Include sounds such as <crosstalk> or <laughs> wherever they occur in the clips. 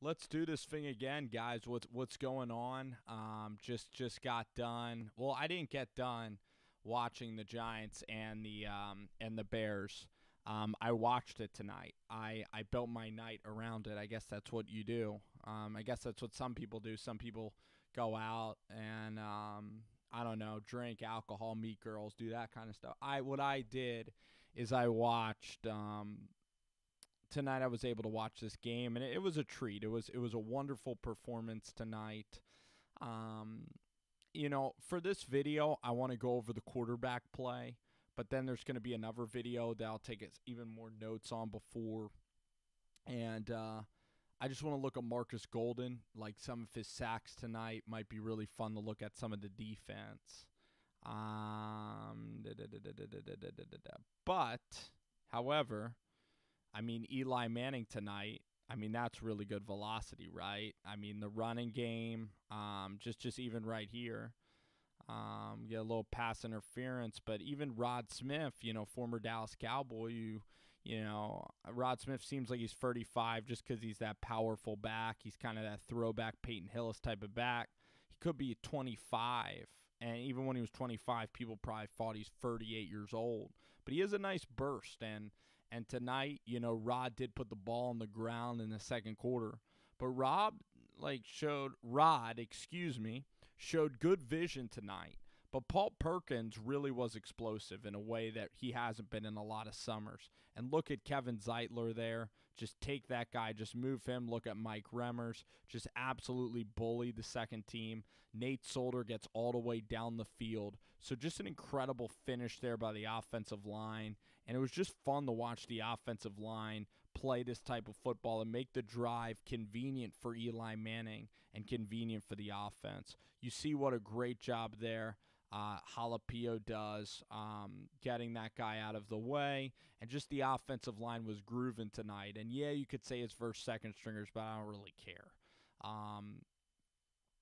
Let's do this thing again, guys. What's what's going on? Um, just just got done. Well, I didn't get done watching the Giants and the um, and the Bears. Um, I watched it tonight. I, I built my night around it. I guess that's what you do. Um, I guess that's what some people do. Some people go out and um, I don't know, drink alcohol, meet girls, do that kind of stuff. I what I did is I watched um, tonight. I was able to watch this game, and it, it was a treat. It was it was a wonderful performance tonight. Um, you know, for this video, I want to go over the quarterback play, but then there's going to be another video that I'll take even more notes on before, and uh, I just want to look at Marcus Golden. Like some of his sacks tonight might be really fun to look at some of the defense. Um, but, however, I mean Eli Manning tonight. I mean that's really good velocity, right? I mean the running game, um, just just even right here, um, get a little pass interference. But even Rod Smith, you know, former Dallas Cowboy, you you know, Rod Smith seems like he's 35 just because he's that powerful back. He's kind of that throwback Peyton Hillis type of back. He could be 25. And even when he was 25, people probably thought he's 38 years old. But he has a nice burst. And and tonight, you know, Rod did put the ball on the ground in the second quarter. But Rob, like, showed, Rod, excuse me, showed good vision tonight. But Paul Perkins really was explosive in a way that he hasn't been in a lot of summers. And look at Kevin Zeitler there. Just take that guy, just move him. Look at Mike Remmers. Just absolutely bully the second team. Nate Solder gets all the way down the field. So just an incredible finish there by the offensive line. And it was just fun to watch the offensive line play this type of football and make the drive convenient for Eli Manning and convenient for the offense. You see what a great job there uh, Halapio does, um, getting that guy out of the way, and just the offensive line was grooving tonight. And yeah, you could say it's versus second stringers, but I don't really care. Um,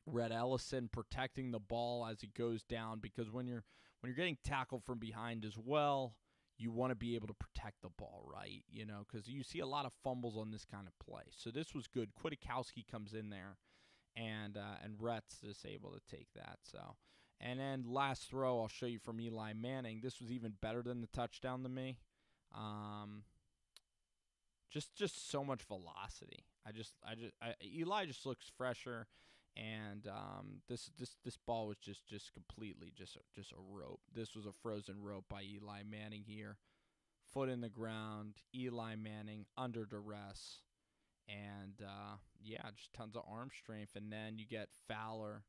Rhett Ellison protecting the ball as he goes down because when you're when you're getting tackled from behind as well, you want to be able to protect the ball, right? You know, because you see a lot of fumbles on this kind of play. So this was good. Kwiatkowski comes in there, and uh, and Rhett's just able to take that. So and then last throw, I'll show you from Eli Manning. This was even better than the touchdown to me. Um, just just so much velocity. I just I just I, Eli just looks fresher, and um, this this this ball was just just completely just just a rope. This was a frozen rope by Eli Manning here. Foot in the ground, Eli Manning under duress, and uh, yeah, just tons of arm strength. And then you get Fowler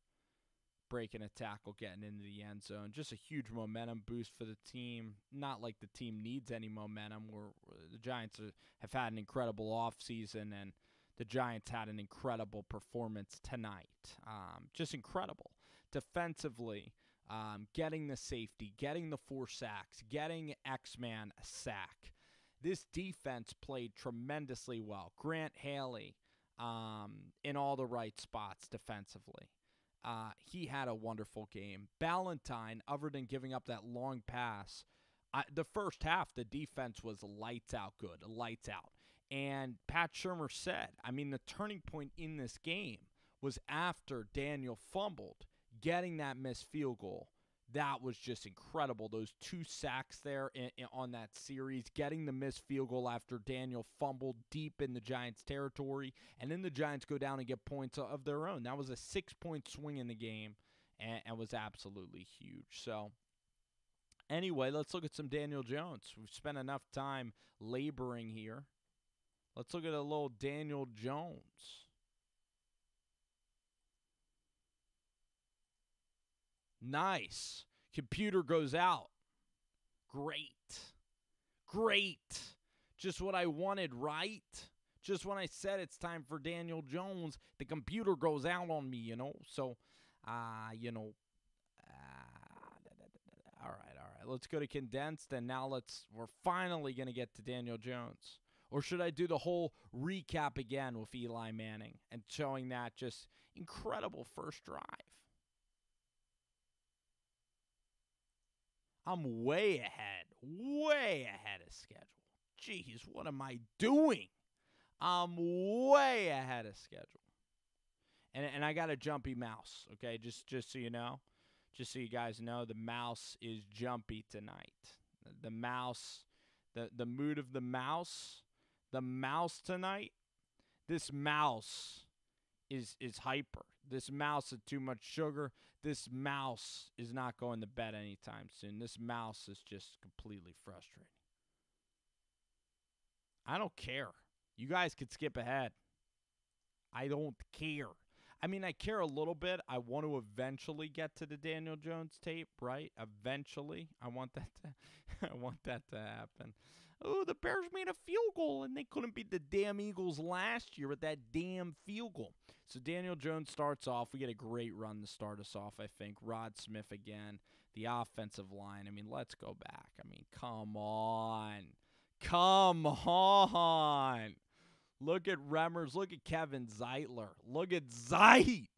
breaking a tackle, getting into the end zone. Just a huge momentum boost for the team. Not like the team needs any momentum. We're, the Giants are, have had an incredible offseason, and the Giants had an incredible performance tonight. Um, just incredible. Defensively, um, getting the safety, getting the four sacks, getting X Man sack. This defense played tremendously well. Grant Haley um, in all the right spots defensively. Uh, he had a wonderful game. Ballentine, other than giving up that long pass, uh, the first half, the defense was lights out good, lights out. And Pat Shurmur said, I mean, the turning point in this game was after Daniel fumbled, getting that missed field goal that was just incredible. Those two sacks there in, in, on that series, getting the missed field goal after Daniel fumbled deep in the Giants' territory, and then the Giants go down and get points of their own. That was a six point swing in the game and, and was absolutely huge. So, anyway, let's look at some Daniel Jones. We've spent enough time laboring here. Let's look at a little Daniel Jones. Nice. Computer goes out. Great. Great. Just what I wanted, right? Just when I said it's time for Daniel Jones, the computer goes out on me, you know? So, uh, you know, uh, all right, all right. Let's go to condensed, and now let's, we're finally going to get to Daniel Jones. Or should I do the whole recap again with Eli Manning and showing that just incredible first drive? I'm way ahead, way ahead of schedule. Jeez, what am I doing? I'm way ahead of schedule. And and I got a jumpy mouse, okay? Just just so you know. Just so you guys know, the mouse is jumpy tonight. The mouse the the mood of the mouse, the mouse tonight. This mouse is is hyper. This mouse has too much sugar. This mouse is not going to bed anytime soon. This mouse is just completely frustrating. I don't care. You guys could skip ahead. I don't care. I mean, I care a little bit. I want to eventually get to the Daniel Jones tape, right? Eventually, I want that to, <laughs> I want that to happen. Oh, the Bears made a field goal and they couldn't beat the damn Eagles last year with that damn field goal. So Daniel Jones starts off. We get a great run to start us off, I think. Rod Smith again. The offensive line. I mean, let's go back. I mean, come on. Come on. Look at Remmers. Look at Kevin Zeitler. Look at Zeit.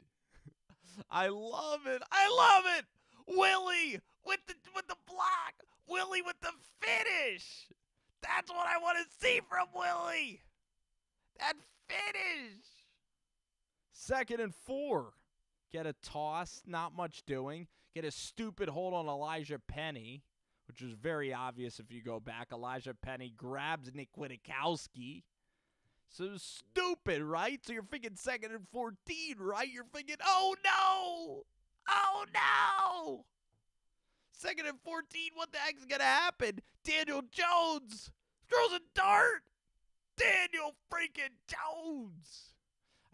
<laughs> I love it. I love it. Willie with the with the block. Willie with the finish. That's what I want to see from Willie. That finish. Second and four. Get a toss, not much doing. Get a stupid hold on Elijah Penny, which is very obvious if you go back. Elijah Penny grabs Nick Kwiatkowski. So stupid, right? So you're thinking second and 14, right? You're thinking, oh no! Oh no! Second and 14, what the heck's gonna happen? Daniel Jones throws a dart! Daniel freaking Jones!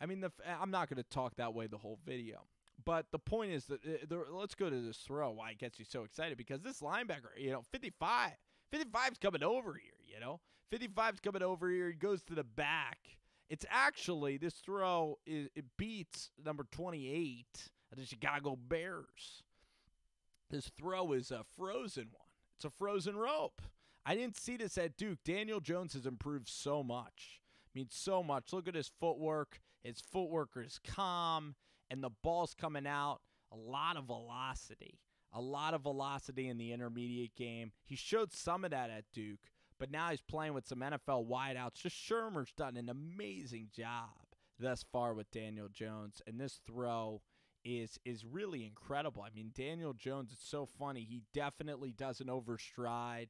I mean, the I'm not gonna talk that way the whole video. But the point is that uh, the, let's go to this throw. Why it gets you so excited? Because this linebacker, you know, 55, 55's coming over here. You know, 55's coming over here. He goes to the back. It's actually this throw is, it beats number 28 of the Chicago Bears. This throw is a frozen one. It's a frozen rope. I didn't see this at Duke. Daniel Jones has improved so much. I mean, so much. Look at his footwork. His footwork is calm, and the ball's coming out. A lot of velocity. A lot of velocity in the intermediate game. He showed some of that at Duke, but now he's playing with some NFL wideouts. Just Shurmur's done an amazing job thus far with Daniel Jones, and this throw is is really incredible. I mean, Daniel Jones, it's so funny. He definitely doesn't overstride.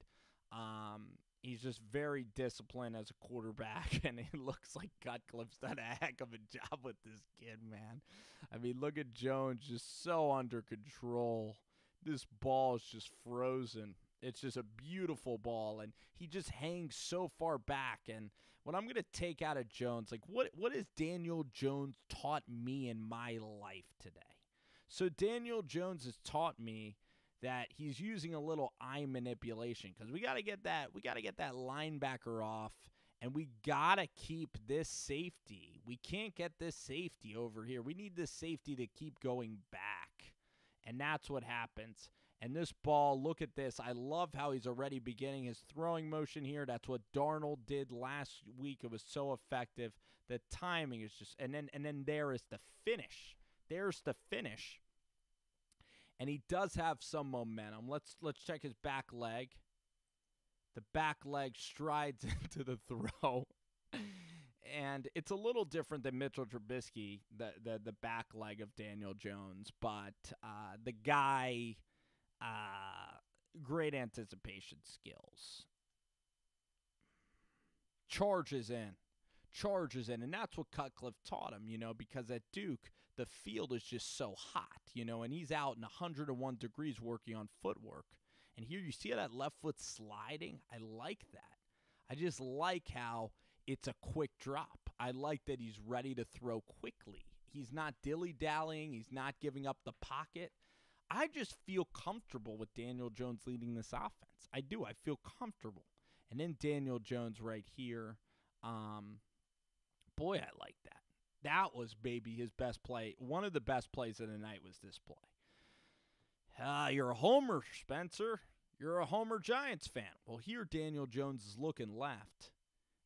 Um, he's just very disciplined as a quarterback, <laughs> and it looks like Cutcliffe's done a heck of a job with this kid, man. I mean, look at Jones, just so under control. This ball is just frozen. It's just a beautiful ball, and he just hangs so far back. And what I'm gonna take out of Jones, like what what has Daniel Jones taught me in my life today? So Daniel Jones has taught me that he's using a little eye manipulation because we got to get that we got to get that linebacker off and we got to keep this safety. We can't get this safety over here. We need this safety to keep going back. And that's what happens. And this ball, look at this. I love how he's already beginning his throwing motion here. That's what Darnold did last week. It was so effective. The timing is just and then and then there is the finish. There's the finish. And he does have some momentum. Let's let's check his back leg. The back leg strides <laughs> into the throw. and it's a little different than Mitchell Trubisky, the the, the back leg of Daniel Jones, but uh, the guy uh, great anticipation skills. Charges in. Charges in. And that's what Cutcliffe taught him, you know, because at Duke, the field is just so hot, you know, and he's out in 101 degrees working on footwork. And here you see that left foot sliding. I like that. I just like how it's a quick drop. I like that he's ready to throw quickly. He's not dilly dallying, he's not giving up the pocket. I just feel comfortable with Daniel Jones leading this offense. I do. I feel comfortable. And then Daniel Jones right here. Um, boy, I like that. That was baby his best play. One of the best plays of the night was this play. Ah, uh, you're a homer, Spencer. You're a homer Giants fan. Well, here Daniel Jones is looking left.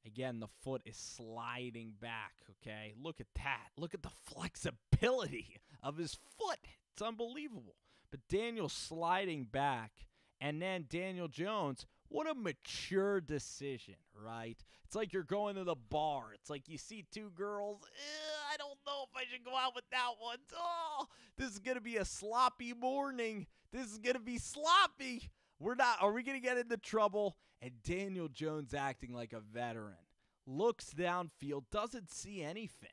Again, the foot is sliding back, okay? Look at that. Look at the flexibility of his foot. It's unbelievable. But Daniel sliding back, and then Daniel Jones What a mature decision, right? It's like you're going to the bar. It's like you see two girls. I don't know if I should go out with that one. Oh, this is going to be a sloppy morning. This is going to be sloppy. We're not, are we going to get into trouble? And Daniel Jones acting like a veteran looks downfield, doesn't see anything,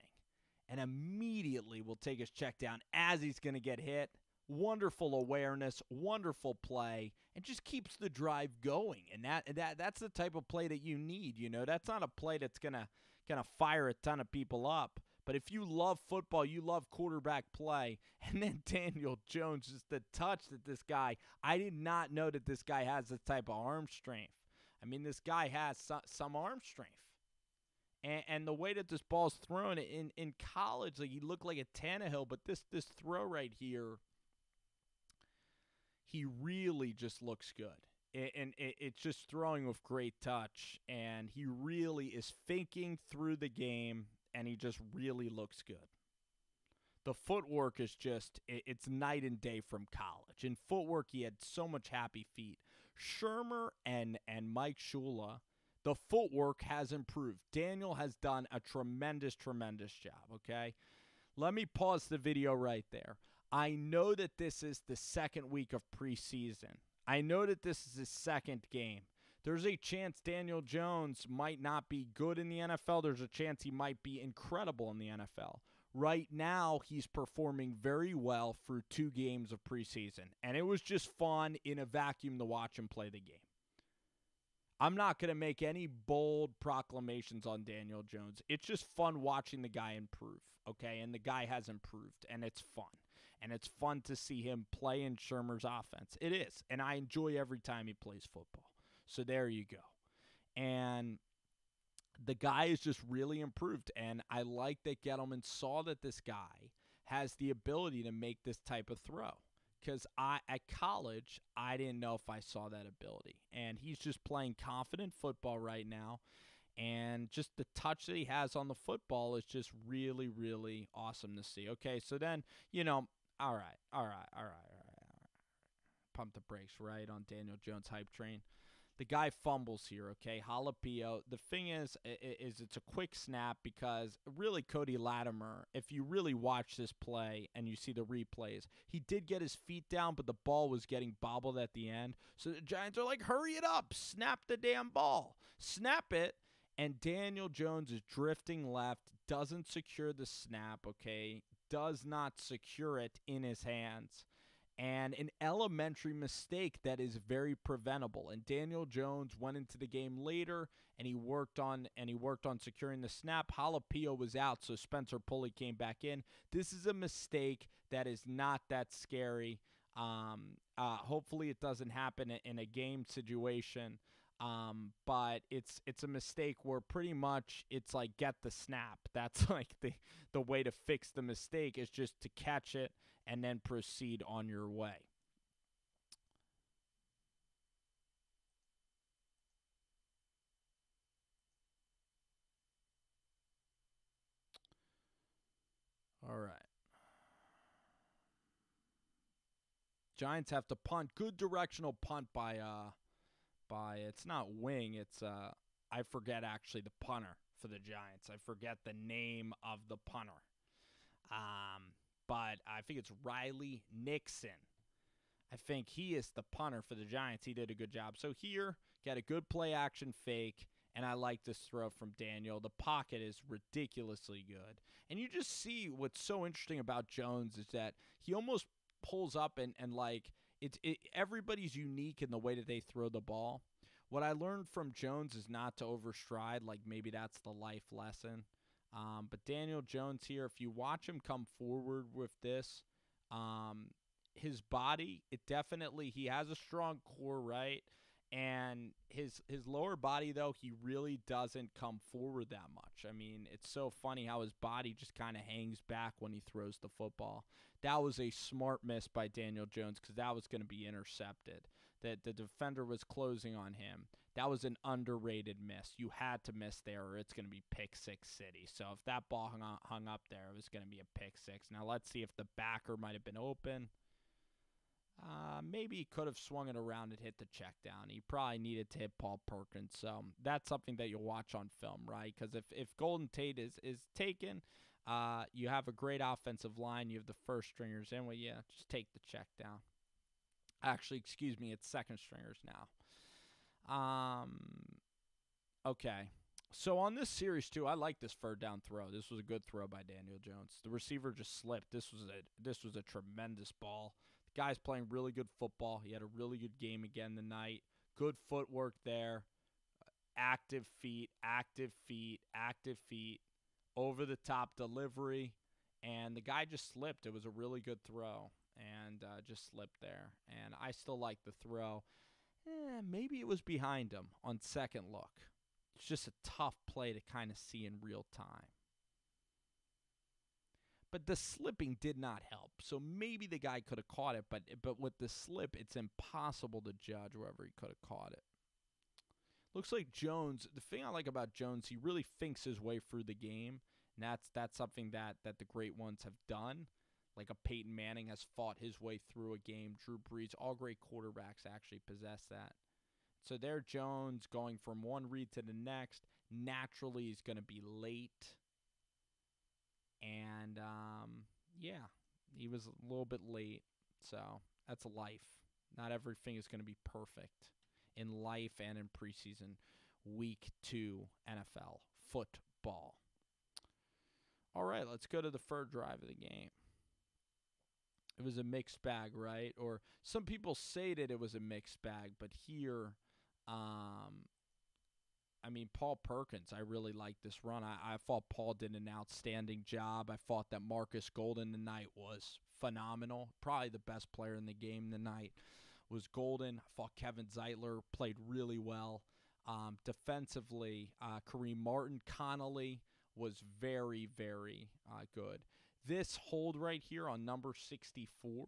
and immediately will take his check down as he's going to get hit. Wonderful awareness, wonderful play, and just keeps the drive going. And that that that's the type of play that you need. You know, that's not a play that's gonna gonna fire a ton of people up. But if you love football, you love quarterback play. <laughs> And then Daniel Jones, just the touch that this guy, I did not know that this guy has this type of arm strength. I mean, this guy has some, some arm strength. And, and the way that this ball's thrown in, in college, like he looked like a Tannehill, but this this throw right here, he really just looks good. And it's just throwing with great touch. And he really is thinking through the game, and he just really looks good. The footwork is just, it's night and day from college. In footwork, he had so much happy feet. Shurmur and, and Mike Shula the footwork has improved. Daniel has done a tremendous, tremendous job, okay? Let me pause the video right there. I know that this is the second week of preseason. I know that this is his second game. There's a chance Daniel Jones might not be good in the NFL. There's a chance he might be incredible in the NFL. Right now, he's performing very well through two games of preseason, and it was just fun in a vacuum to watch him play the game. I'm not going to make any bold proclamations on Daniel Jones. It's just fun watching the guy improve, okay? And the guy has improved, and it's fun. And it's fun to see him play in Shurmur's offense. It is. And I enjoy every time he plays football. So there you go. And the guy is just really improved. And I like that Gettleman saw that this guy has the ability to make this type of throw because I at college I didn't know if I saw that ability, and he's just playing confident football right now, and just the touch that he has on the football is just really really awesome to see. Okay, so then you know, all right, all right, all right, all right, all right. pump the brakes right on Daniel Jones hype train. The guy fumbles here, okay? Halapio. The thing is, is it's a quick snap because really Cody Latimer, if you really watch this play and you see the replays, he did get his feet down, but the ball was getting bobbled at the end. So the Giants are like, hurry it up, snap the damn ball, snap it. And Daniel Jones is drifting left, doesn't secure the snap, okay? Does not secure it in his hands and an elementary mistake that is very preventable. And Daniel Jones went into the game later and he worked on and he worked on securing the snap. Halapio was out, so Spencer Pulley came back in. This is a mistake that is not that scary. Um, uh, hopefully, it doesn't happen in a game situation. Um, but it's it's a mistake where pretty much it's like get the snap. <laughs> That's like the the way to fix the mistake is just to catch it and then proceed on your way. All right. Giants have to punt. Good directional punt by uh by it's not wing, it's uh I forget actually the punter for the Giants. I forget the name of the punter. Um but I think it's Riley Dixon. I think he is the punter for the Giants. He did a good job. So here, got a good play action fake, and I like this throw from Daniel. The pocket is ridiculously good. And you just see what's so interesting about Jones is that he almost pulls up and, and like it's it, everybody's unique in the way that they throw the ball. What I learned from Jones is not to overstride, like maybe that's the life lesson. Um, but Daniel Jones here, if you watch him come forward with this, um, his body, it definitely he has a strong core, right? And his his lower body though, he really doesn't come forward that much. I mean, it's so funny how his body just kind of hangs back when he throws the football. That was a smart miss by Daniel Jones because that was going to be intercepted. That the defender was closing on him that was an underrated miss. You had to miss there, or it's going to be pick six city. So if that ball hung, hung up there, it was going to be a pick six. Now let's see if the backer might have been open. Uh, maybe he could have swung it around and hit the check down. He probably needed to hit Paul Perkins. So that's something that you'll watch on film, right? Because if, if Golden Tate is, is taken, uh, you have a great offensive line. You have the first stringers in. Well, yeah, just take the check down. Actually, excuse me, it's second stringers now. Um, okay. So on this series too, I like this third down throw. This was a good throw by Daniel Jones. The receiver just slipped. This was a this was a tremendous ball. Guy's playing really good football. He had a really good game again tonight. Good footwork there. Active feet, active feet, active feet. Over the top delivery, and the guy just slipped. It was a really good throw, and uh, just slipped there. And I still like the throw. Eh, maybe it was behind him on second look. It's just a tough play to kind of see in real time. But the slipping did not help. So maybe the guy could have caught it, but but with the slip, it's impossible to judge wherever he could have caught it. Looks like Jones. The thing I like about Jones, he really thinks his way through the game, and that's that's something that that the great ones have done. Like a Peyton Manning has fought his way through a game. Drew Brees, all great quarterbacks actually possess that. So there, Jones going from one read to the next. Naturally, he's going to be late. And um, yeah, he was a little bit late. So that's life. Not everything is going to be perfect in life and in preseason week two NFL football. All right, let's go to the third drive of the game. It was a mixed bag, right? Or some people say that it was a mixed bag, but here um, I mean, Paul Perkins, I really liked this run. I, I thought Paul did an outstanding job. I thought that Marcus Golden tonight was phenomenal. Probably the best player in the game tonight was Golden. I thought Kevin Zeitler played really well. Um, defensively, uh, Kareem Martin Connolly was very, very uh, good. This hold right here on number 64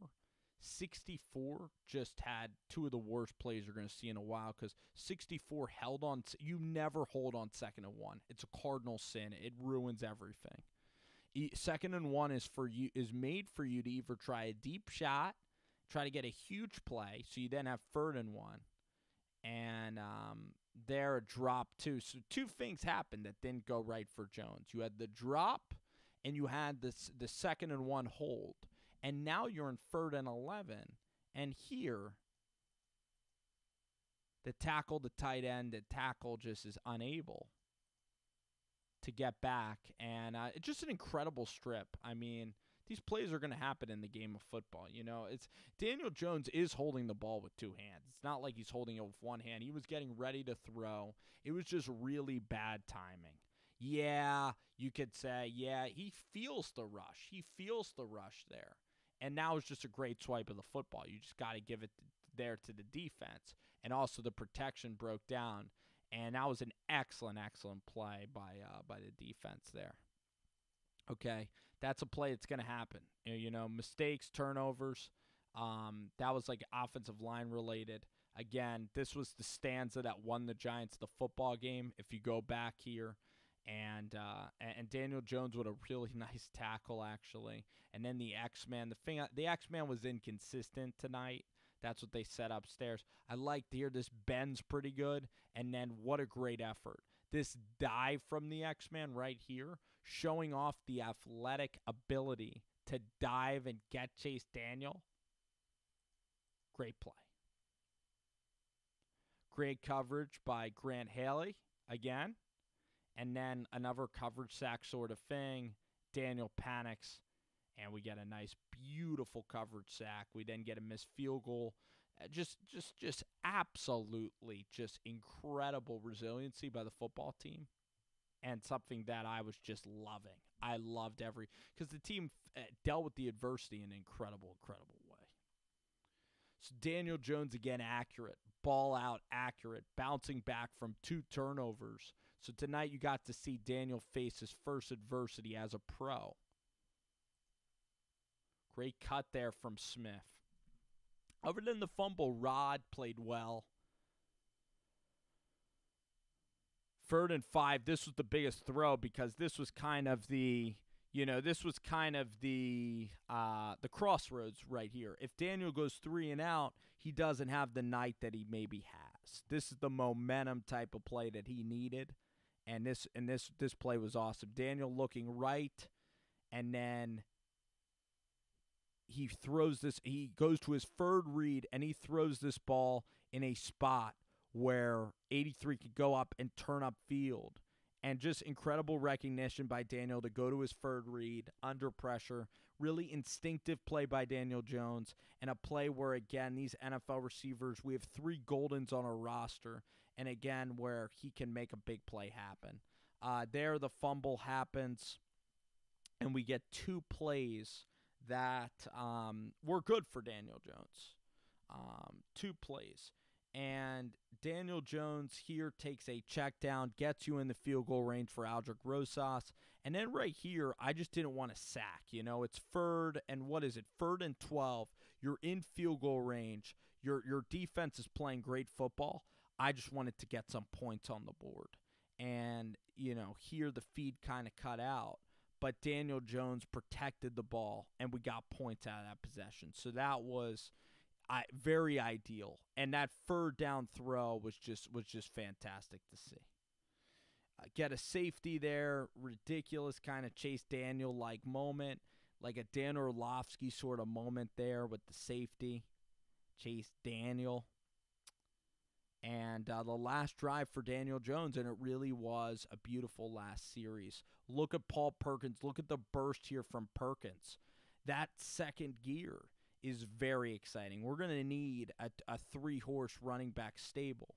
64 just had two of the worst plays you're going to see in a while because 64 held on. You never hold on second and one. It's a cardinal sin. It ruins everything. Second and one is for you is made for you to either try a deep shot, try to get a huge play, so you then have third and one, and um, there a drop too. So two things happened that didn't go right for Jones. You had the drop, and you had this the second and one hold. And now you're in third and 11. And here, the tackle, the tight end, the tackle just is unable to get back. And uh, it's just an incredible strip. I mean, these plays are going to happen in the game of football. You know, it's Daniel Jones is holding the ball with two hands. It's not like he's holding it with one hand. He was getting ready to throw. It was just really bad timing. Yeah, you could say, yeah, he feels the rush. He feels the rush there. And now it's just a great swipe of the football. You just got to give it there to the defense. And also the protection broke down. And that was an excellent, excellent play by uh, by the defense there. Okay, that's a play that's going to happen. You know, mistakes, turnovers. Um, that was like offensive line related. Again, this was the stanza that won the Giants the football game. If you go back here, and uh, and Daniel Jones with a really <laughs> nice tackle actually, and then the X Man. The thing, the X Man was inconsistent tonight. That's what they said upstairs. I like to hear this bends pretty good, and then what a great effort. This dive from the X Man right here, showing off the athletic ability to dive and get Chase Daniel. Great play. Great coverage by Grant Haley again and then another coverage sack sort of thing. Daniel panics, and we get a nice, beautiful coverage sack. We then get a missed field goal. Uh, just, just, just absolutely, just incredible resiliency by the football team, and something that I was just loving. I loved every because the team uh, dealt with the adversity in an incredible, incredible way. So Daniel Jones again accurate, ball out accurate, bouncing back from two turnovers so tonight you got to see Daniel face his first adversity as a pro. Great cut there from Smith. Other than the fumble, Rod played well. Third and five, this was the biggest throw because this was kind of the, you know, this was kind of the uh, the crossroads right here. If Daniel goes three and out, he doesn't have the night that he maybe has. This is the momentum type of play that he needed, and this and this this play was awesome. Daniel looking right, and then he throws this. He goes to his third read, and he throws this ball in a spot where 83 could go up and turn up field and just incredible recognition by Daniel to go to his third read under pressure. Really instinctive play by Daniel Jones, and a play where, again, these NFL receivers, we have three Goldens on our roster, and again, where he can make a big play happen. Uh, there, the fumble happens, and we get two plays that um, were good for Daniel Jones. Um, two plays. And Daniel Jones here takes a check down, gets you in the field goal range for Aldrick Rosas. And then right here, I just didn't want to sack. You know, it's third and what is it? Third and 12. You're in field goal range. Your your defense is playing great football. I just wanted to get some points on the board. And, you know, here the feed kind of cut out. But Daniel Jones protected the ball and we got points out of that possession. So that was I, very ideal. And that third down throw was just was just fantastic to see. Uh, get a safety there, ridiculous kind of Chase Daniel like moment, like a Dan Orlovsky sort of moment there with the safety. Chase Daniel. And uh, the last drive for Daniel Jones, and it really was a beautiful last series. Look at Paul Perkins. Look at the burst here from Perkins. That second gear is very exciting. We're going to need a, a three horse running back stable.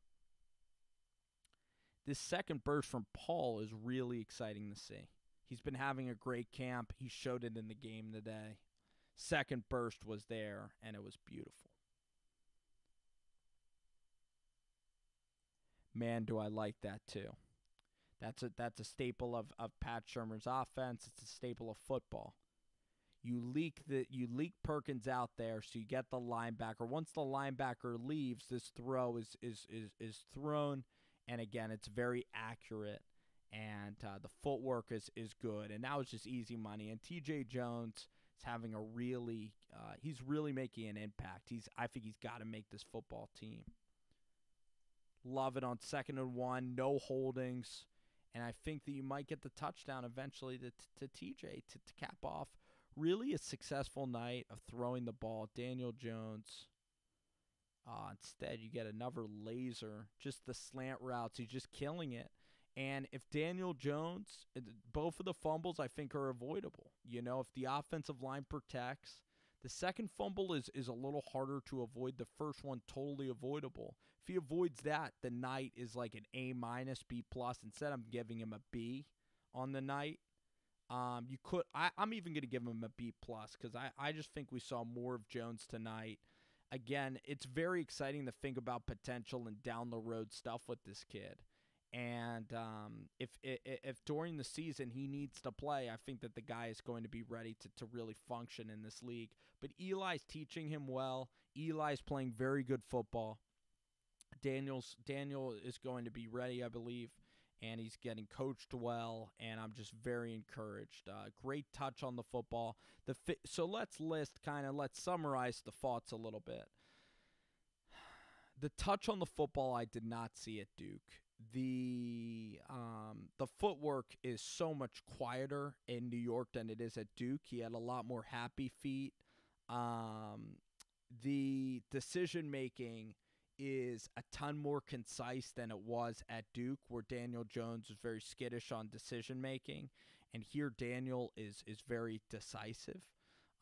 This second burst from Paul is really exciting to see. He's been having a great camp. He showed it in the game today. Second burst was there, and it was beautiful. Man, do I like that too. That's a that's a staple of, of Pat Shurmur's offense. It's a staple of football. You leak the you leak Perkins out there, so you get the linebacker. Once the linebacker leaves, this throw is is is, is thrown, and again, it's very accurate, and uh, the footwork is is good, and now it's just easy money. And T.J. Jones is having a really uh, he's really making an impact. He's I think he's got to make this football team. Love it on second and one, no holdings. And I think that you might get the touchdown eventually to, to, TJ to, to cap off really a successful night of throwing the ball. Daniel Jones. Uh, instead, you get another laser, just the slant routes. He's just killing it. And if Daniel Jones, uh, both of the fumbles I think are avoidable. You know, if the offensive line protects, the second fumble is, is a little harder to avoid. The first one totally avoidable. If he avoids that, the night is like an A minus, B plus. Instead, I'm giving him a B on the night. Um, you could. I, I'm even going to give him a B plus because I, I just think we saw more of Jones tonight. Again, it's very exciting to think about potential and down the road stuff with this kid. And um, if, if if during the season he needs to play, I think that the guy is going to be ready to, to really function in this league. But Eli's teaching him well. Eli's playing very good football. Daniel's Daniel is going to be ready, I believe and he's getting coached well, and I'm just very encouraged. Uh, great touch on the football. The fi- so let's list kind of let's summarize the thoughts a little bit. The touch on the football I did not see at Duke. The um, the footwork is so much quieter in New York than it is at Duke. He had a lot more happy feet. Um, the decision making is a ton more concise than it was at Duke, where Daniel Jones was very skittish on decision making, and here Daniel is is very decisive,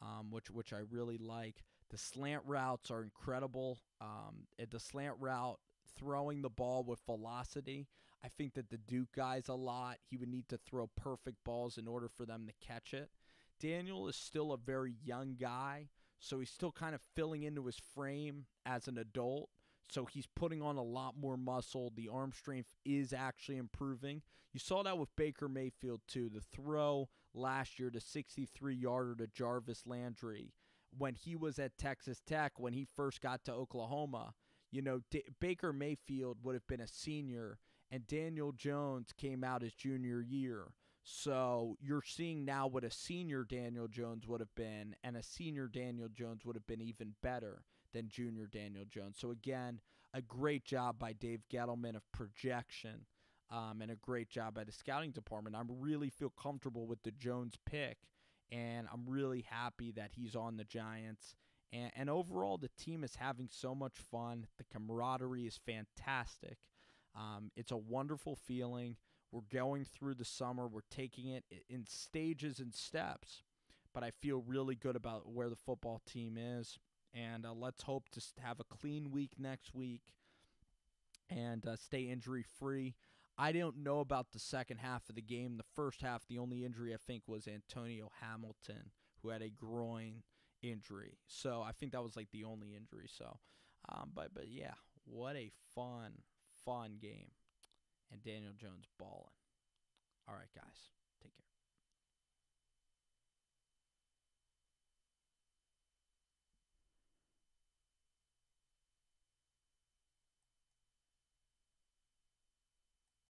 um, which which I really like. The slant routes are incredible. Um, the slant route throwing the ball with velocity. I think that the Duke guys a lot. He would need to throw perfect balls in order for them to catch it. Daniel is still a very young guy, so he's still kind of filling into his frame as an adult. So he's putting on a lot more muscle. The arm strength is actually improving. You saw that with Baker Mayfield too. The throw last year, the 63 yarder to Jarvis Landry when he was at Texas Tech, when he first got to Oklahoma. You know, D- Baker Mayfield would have been a senior, and Daniel Jones came out his junior year. So you're seeing now what a senior Daniel Jones would have been, and a senior Daniel Jones would have been even better than junior Daniel Jones. So again, a great job by Dave Gettleman of projection, um, and a great job by the scouting department. I really feel comfortable with the Jones pick, and I'm really happy that he's on the Giants. And, and overall, the team is having so much fun. The camaraderie is fantastic. Um, it's a wonderful feeling. We're going through the summer. We're taking it in stages and steps, but I feel really good about where the football team is. And uh, let's hope to have a clean week next week and uh, stay injury free. I don't know about the second half of the game. The first half, the only injury I think was Antonio Hamilton, who had a groin injury. So I think that was like the only injury. So, um, but but yeah, what a fun fun game and Daniel Jones balling. All right, guys.